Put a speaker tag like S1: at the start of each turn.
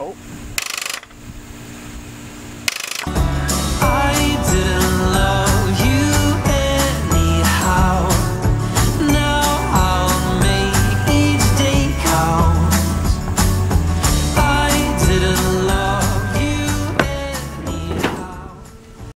S1: Oh.